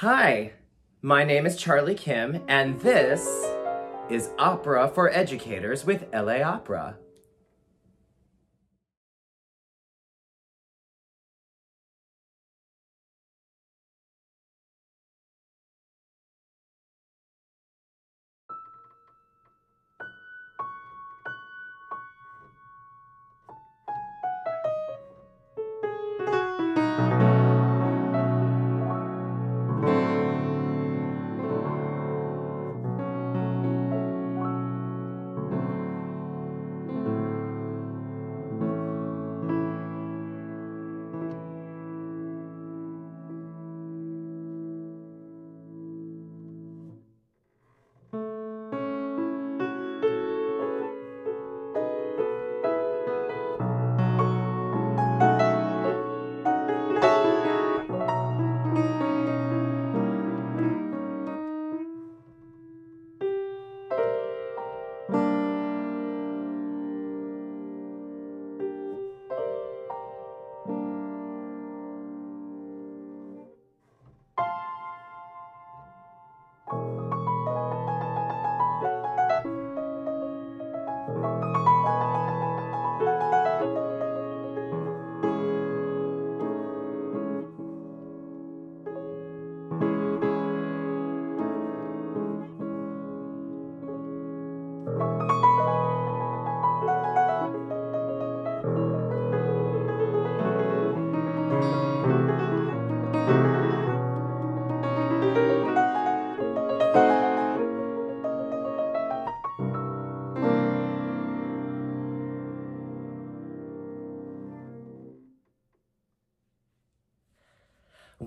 Hi, my name is Charlie Kim, and this is Opera for Educators with LA Opera.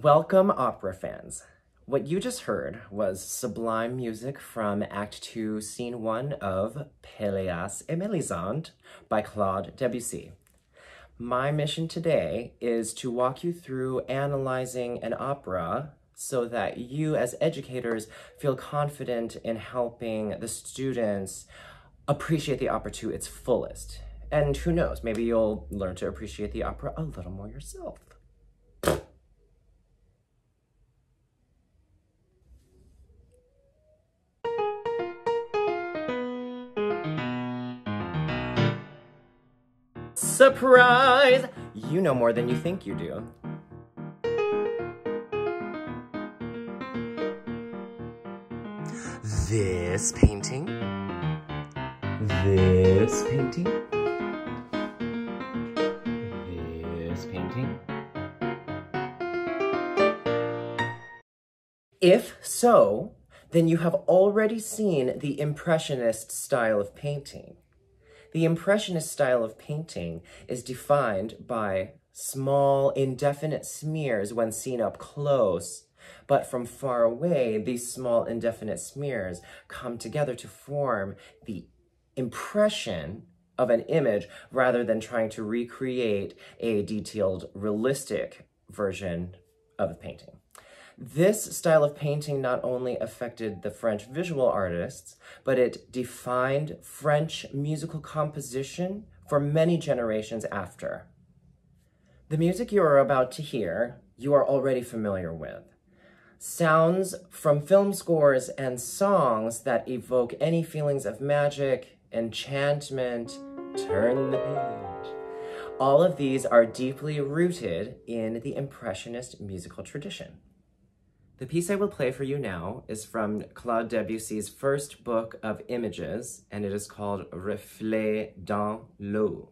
Welcome, opera fans. What you just heard was sublime music from Act 2, Scene 1 of Pelléas et Mélisande by Claude Debussy. My mission today is to walk you through analyzing an opera so that you as educators feel confident in helping the students appreciate the opera to its fullest. And who knows, maybe you'll learn to appreciate the opera a little more yourself. Surprise! You know more than you think you do. This painting. This painting. This painting. If so, then you have already seen the Impressionist style of painting. The Impressionist style of painting is defined by small, indefinite smears when seen up close, but from far away, these small, indefinite smears come together to form the impression of an image rather than trying to recreate a detailed, realistic version of a painting. This style of painting not only affected the French visual artists, but it defined French musical composition for many generations after. The music you are about to hear, you are already familiar with. Sounds from film scores and songs that evoke any feelings of magic, enchantment, turn the page. All of these are deeply rooted in the Impressionist musical tradition. The piece I will play for you now is from Claude Debussy's first book of images, and it is called Reflets dans l'eau,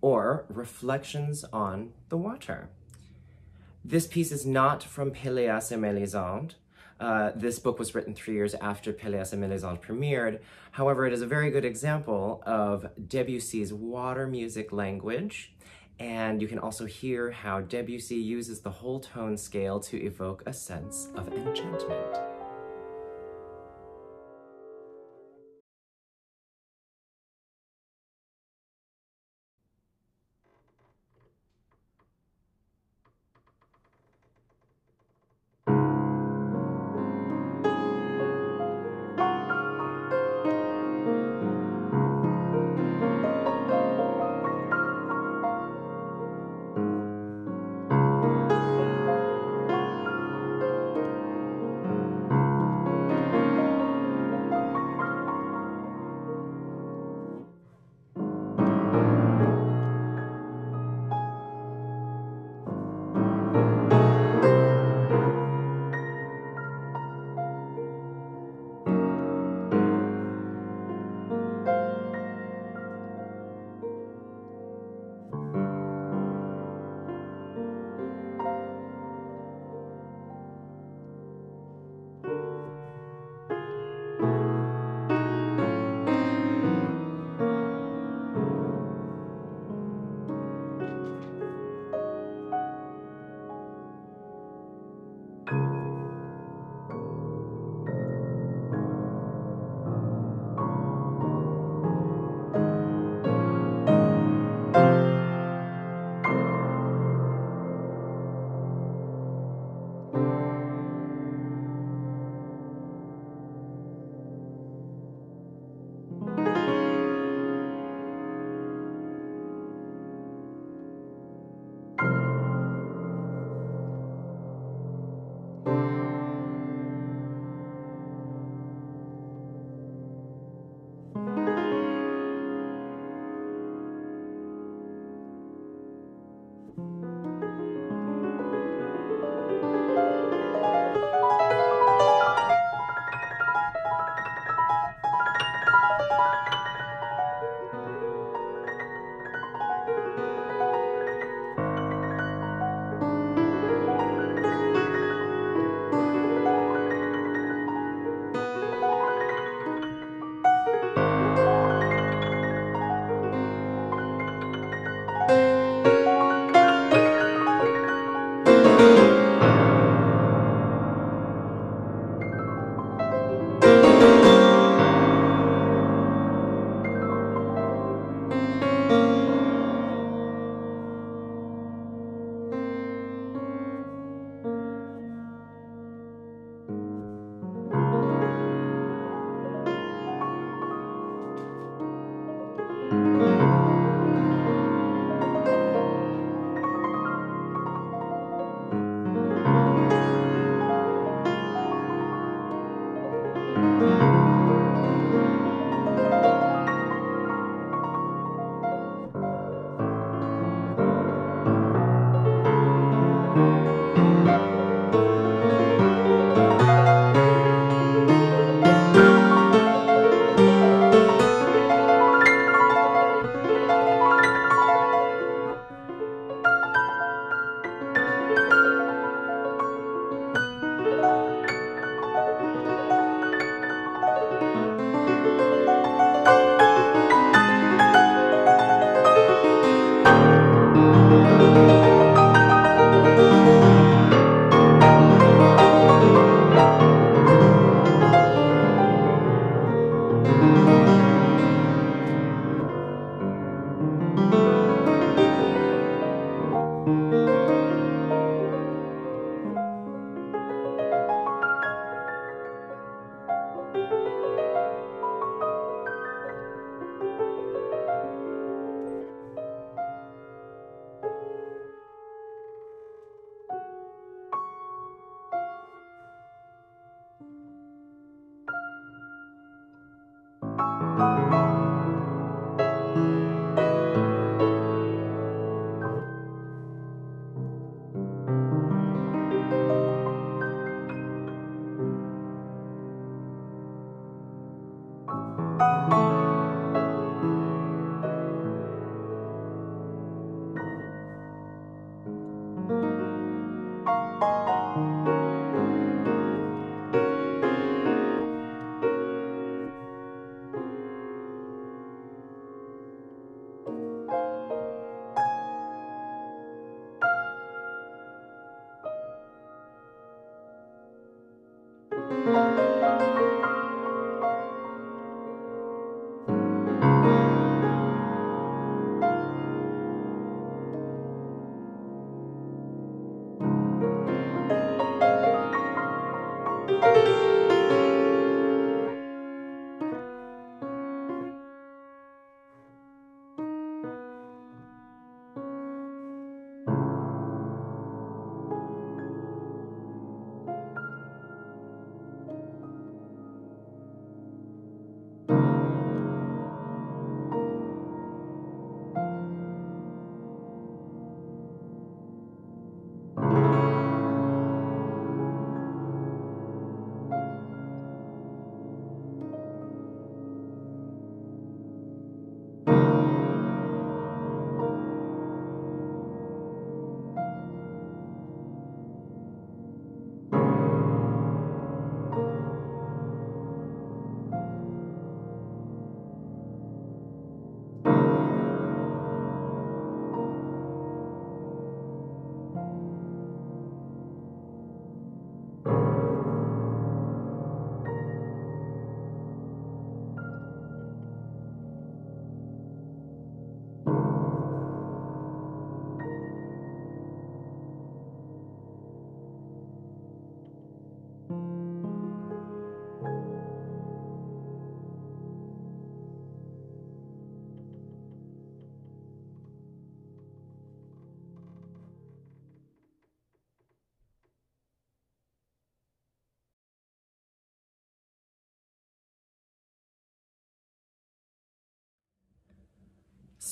or Reflections on the Water. This piece is not from Pelléas et Mélisande. Uh, this book was written three years after Pelléas et Mélisande premiered. However, it is a very good example of Debussy's water music language and you can also hear how Debussy uses the whole tone scale to evoke a sense of enchantment.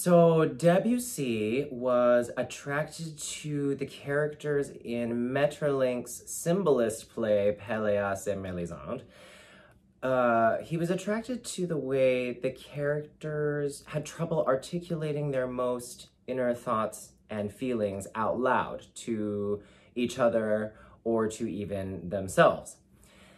So Debussy was attracted to the characters in Maeterlinck's symbolist play Pelléas et Mélisande. Uh, he was attracted to the way the characters had trouble articulating their most inner thoughts and feelings out loud to each other or to even themselves.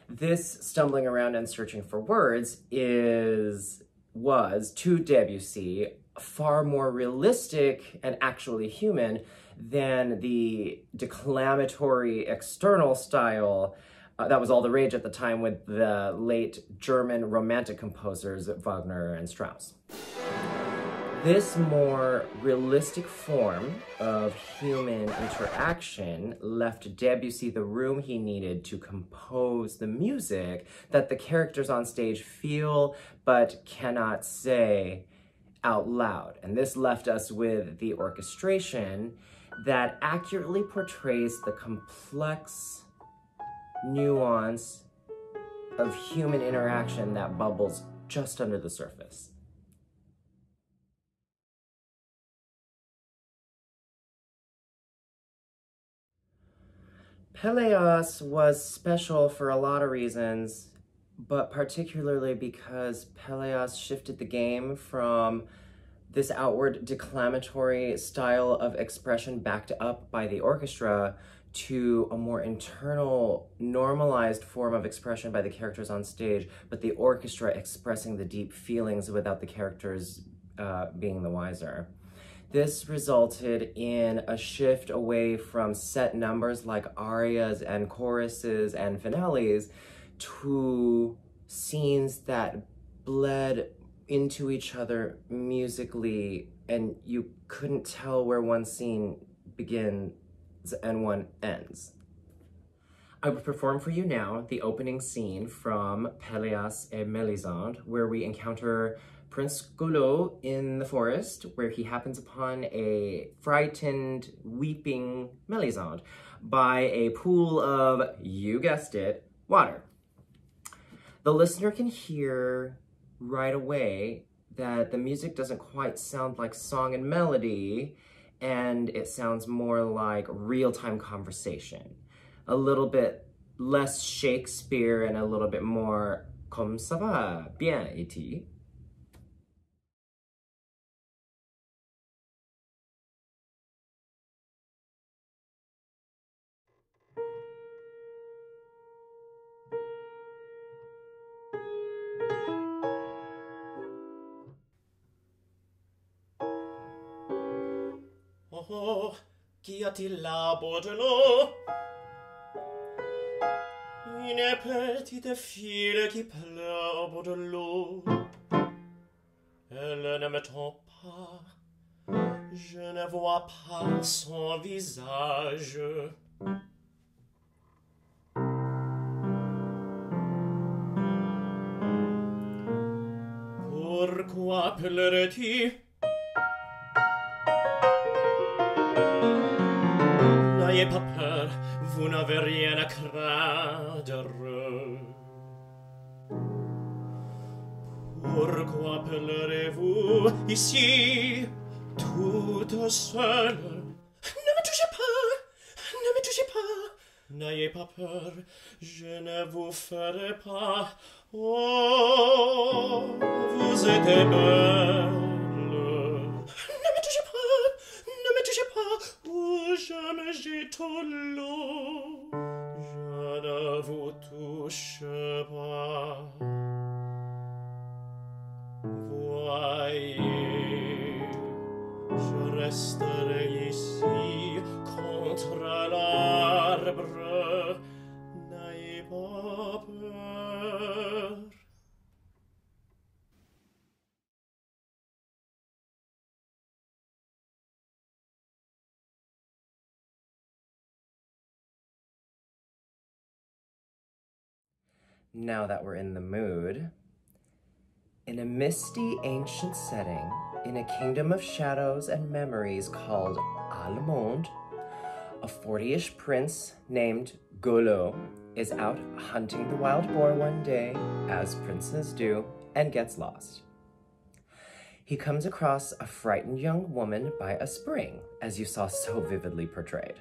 This stumbling around and searching for words is was to Debussy far more realistic and actually human than the declamatory external style uh, that was all the rage at the time with the late German romantic composers Wagner and Strauss. This more realistic form of human interaction left Debussy the room he needed to compose the music that the characters on stage feel but cannot say out loud. And this left us with the orchestration that accurately portrays the complex nuance of human interaction that bubbles just under the surface. Pelléas was special for a lot of reasons, but particularly because Pelléas shifted the game from this outward declamatory style of expression backed up by the orchestra to a more internal, normalized form of expression by the characters on stage, but the orchestra expressing the deep feelings without the characters uh, being the wiser. This resulted in a shift away from set numbers like arias and choruses and finales to scenes that bled into each other musically and you couldn't tell where one scene begins and one ends. I will perform for you now the opening scene from Pelléas et Mélisande, where we encounter Prince Golaud in the forest, where he happens upon a frightened, weeping Mélisande by a pool of, you guessed it, water the listener can hear right away that the music doesn't quite sound like song and melody, and it sounds more like real-time conversation. A little bit less Shakespeare and a little bit more comme ça va, bien, et Attila Bordelot In a petite file qui pleure au bord de l'eau Elle ne me trompe pas. Je ne vois pas son visage. Pourquoi pleurais-tu? N'ayez pas peur, vous n'avez rien à craindre. Pourquoi pleurez-vous ici, toute seule Ne me touchez pas, ne me touchez pas. N'ayez pas peur, je ne vous ferai pas. Oh, vous êtes belle. jamais j'étends l'eau, je ne vous touche pas. Voyez, je resterai ici contre l'arbre, n'ayez pas peur. Now that we're in the mood, in a misty ancient setting, in a kingdom of shadows and memories called Allemonde, a 40-ish prince named Golaud is out hunting the wild boar one day, as princes do, and gets lost. He comes across a frightened young woman by a spring, as you saw so vividly portrayed.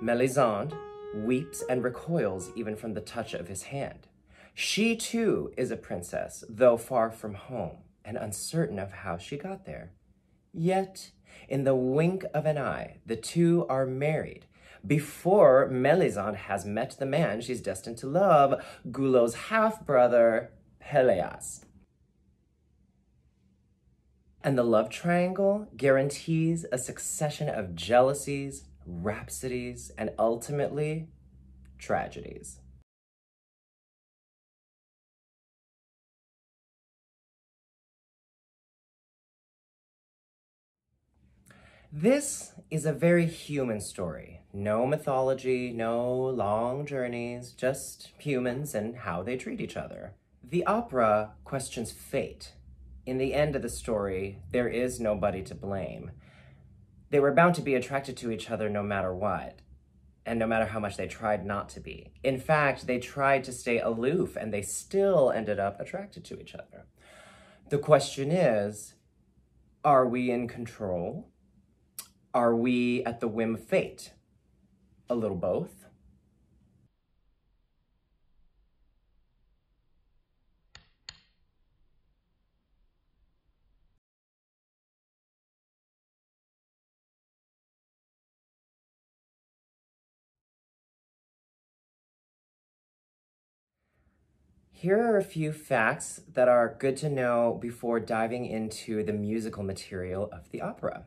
Melisande weeps and recoils even from the touch of his hand. She too is a princess, though far from home and uncertain of how she got there. Yet, in the wink of an eye, the two are married before Melisande has met the man she's destined to love, Golaud's half-brother, Peleas. And the love triangle guarantees a succession of jealousies, rhapsodies, and ultimately, tragedies. This is a very human story. No mythology, no long journeys, just humans and how they treat each other. The opera questions fate. In the end of the story, there is nobody to blame. They were bound to be attracted to each other no matter what, and no matter how much they tried not to be. In fact, they tried to stay aloof and they still ended up attracted to each other. The question is, are we in control? Are we at the whim of fate? A little both. Here are a few facts that are good to know before diving into the musical material of the opera.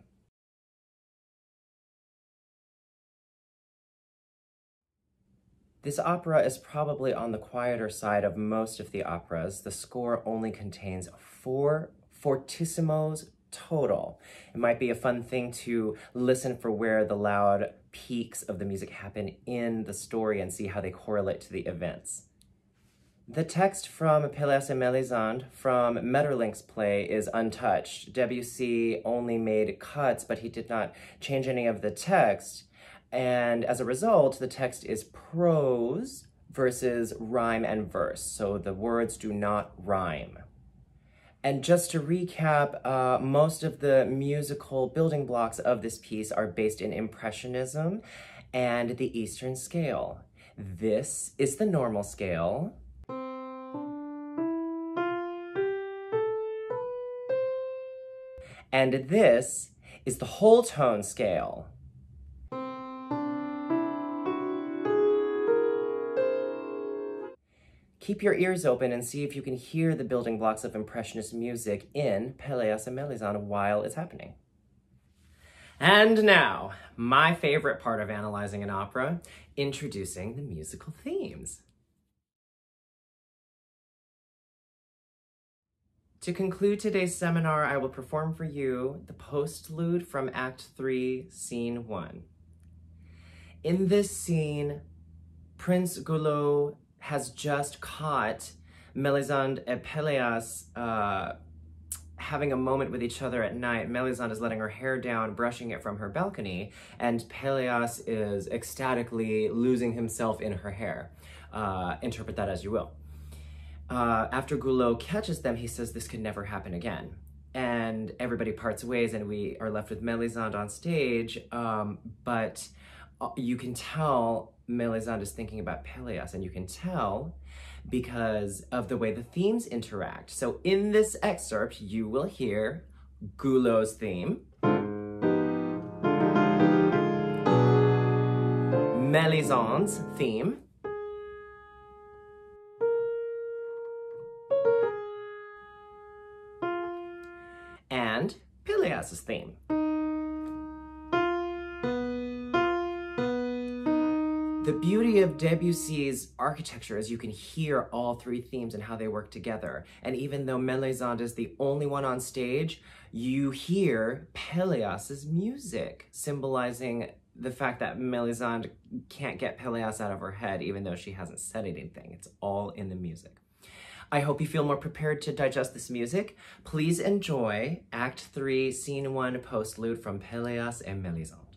This opera is probably on the quieter side of most of the operas. The score only contains four fortissimos total. It might be a fun thing to listen for where the loud peaks of the music happen in the story and see how they correlate to the events. The text from Pelléas and Mélisande from Maeterlinck's play is untouched. Debussy only made cuts, but he did not change any of the text. And as a result, the text is prose versus rhyme and verse. So the words do not rhyme. And just to recap, uh, most of the musical building blocks of this piece are based in Impressionism and the Eastern scale. This is the normal scale. And this is the whole tone scale. Keep your ears open and see if you can hear the building blocks of Impressionist music in Pelléas and Mélisande while it's happening. And now, my favorite part of analyzing an opera, introducing the musical themes. To conclude today's seminar, I will perform for you the postlude from Act 3, Scene 1. In this scene, Prince Golaud has just caught Melisande and Peleas uh, having a moment with each other at night. Melisande is letting her hair down, brushing it from her balcony, and Peleas is ecstatically losing himself in her hair. Uh, interpret that as you will. Uh, after Golaud catches them, he says this could never happen again. And everybody parts ways, and we are left with Melisande on stage. Um, but uh, you can tell Melisande is thinking about Peleas, and you can tell because of the way the themes interact. So in this excerpt, you will hear Golaud's theme, Melisande's theme, Theme. The beauty of Debussy's architecture is you can hear all three themes and how they work together. And even though Melisande is the only one on stage, you hear Peleas's music, symbolizing the fact that Melisande can't get Peleas out of her head, even though she hasn't said anything. It's all in the music. I hope you feel more prepared to digest this music. Please enjoy Act 3, Scene 1 postlude from Peleas and Melisande.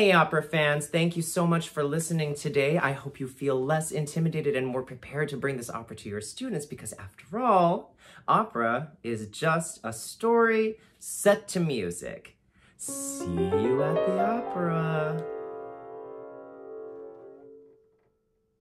Hey, opera fans, thank you so much for listening today. I hope you feel less intimidated and more prepared to bring this opera to your students because, after all, opera is just a story set to music. See you at the